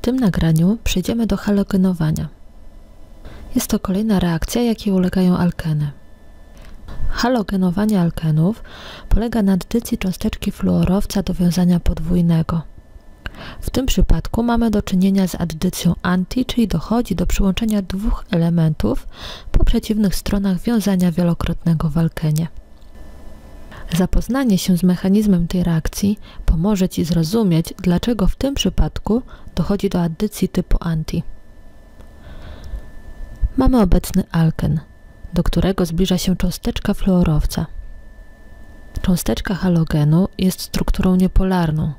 tym nagraniu przejdziemy do halogenowania. Jest to kolejna reakcja, jakiej ulegają alkeny. Halogenowanie alkenów polega na addycji cząsteczki fluorowca do wiązania podwójnego. W tym przypadku mamy do czynienia z addycją anti, czyli dochodzi do przyłączenia dwóch elementów po przeciwnych stronach wiązania wielokrotnego w alkenie. Zapoznanie się z mechanizmem tej reakcji pomoże Ci zrozumieć, dlaczego w tym przypadku dochodzi do addycji typu anti. Mamy obecny alken, do którego zbliża się cząsteczka fluorowca. Cząsteczka halogenu jest strukturą niepolarną.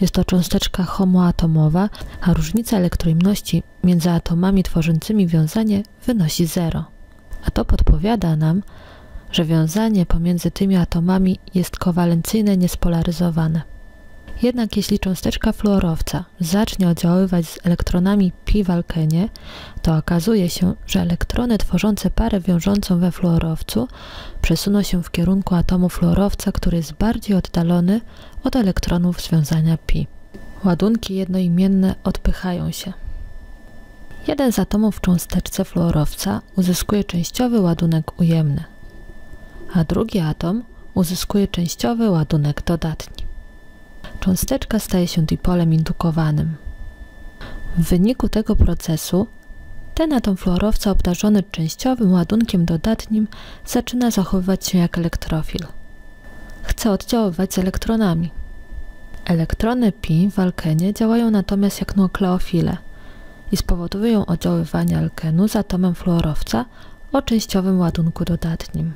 Jest to cząsteczka homoatomowa, a różnica elektroimności między atomami tworzącymi wiązanie wynosi zero. A to podpowiada nam, że wiązanie pomiędzy tymi atomami jest kowalencyjne niespolaryzowane. Jednak jeśli cząsteczka fluorowca zacznie oddziaływać z elektronami pi w alkenie, to okazuje się, że elektrony tworzące parę wiążącą we fluorowcu przesuną się w kierunku atomu fluorowca, który jest bardziej oddalony od elektronów związania pi. Ładunki jednoimienne odpychają się. Jeden z atomów w cząsteczce fluorowca uzyskuje częściowy ładunek ujemny, a drugi atom uzyskuje częściowy ładunek dodatni. Cząsteczka staje się dipolem indukowanym. W wyniku tego procesu ten atom fluorowca obdarzony częściowym ładunkiem dodatnim zaczyna zachowywać się jak elektrofil. Chce oddziaływać z elektronami. Elektrony pi w alkenie działają natomiast jak nukleofile i spowodują oddziaływanie alkenu z atomem fluorowca o częściowym ładunku dodatnim.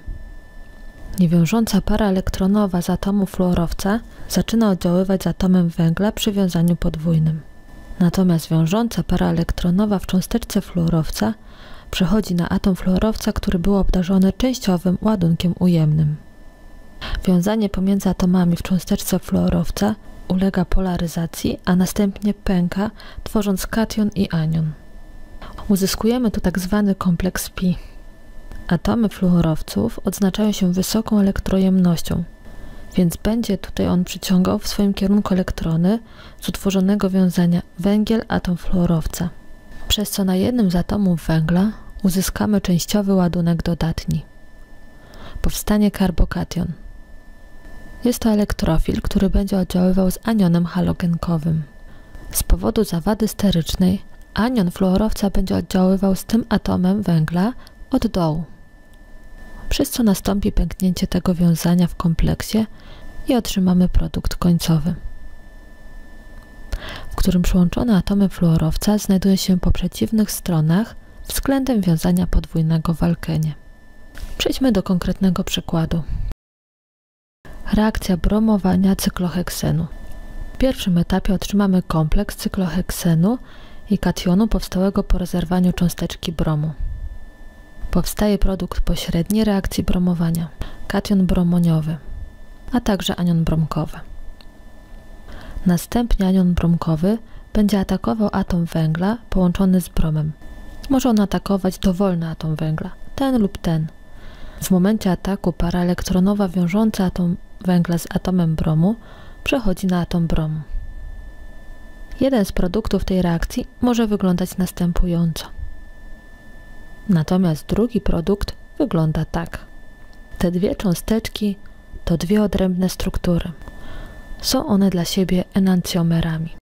Niewiążąca para elektronowa z atomu fluorowca zaczyna oddziaływać z atomem węgla przy wiązaniu podwójnym. Natomiast wiążąca para elektronowa w cząsteczce fluorowca przechodzi na atom fluorowca, który był obdarzony częściowym ładunkiem ujemnym. Wiązanie pomiędzy atomami w cząsteczce fluorowca ulega polaryzacji, a następnie pęka, tworząc kation i anion. Uzyskujemy tu tak zwany kompleks pi. Atomy fluorowców odznaczają się wysoką elektrojemnością, więc będzie tutaj on przyciągał w swoim kierunku elektrony z utworzonego wiązania węgiel-atom fluorowca, przez co na jednym z atomów węgla uzyskamy częściowy ładunek dodatni. Powstanie karbokation. Jest to elektrofil, który będzie oddziaływał z anionem halogenkowym. Z powodu zawady sterycznej anion fluorowca będzie oddziaływał z tym atomem węgla od dołu przez co nastąpi pęknięcie tego wiązania w kompleksie i otrzymamy produkt końcowy, w którym przyłączone atomy fluorowca znajdują się po przeciwnych stronach względem wiązania podwójnego w alkenie. Przejdźmy do konkretnego przykładu. Reakcja bromowania cykloheksenu. W pierwszym etapie otrzymamy kompleks cykloheksenu i kationu powstałego po rozerwaniu cząsteczki bromu. Powstaje produkt pośredni reakcji bromowania, kation bromoniowy, a także anion bromkowy. Następnie anion bromkowy będzie atakował atom węgla połączony z bromem. Może on atakować dowolny atom węgla, ten lub ten. W momencie ataku para elektronowa wiążąca atom węgla z atomem bromu przechodzi na atom bromu. Jeden z produktów tej reakcji może wyglądać następująco. Natomiast drugi produkt wygląda tak. Te dwie cząsteczki to dwie odrębne struktury. Są one dla siebie enancjomerami.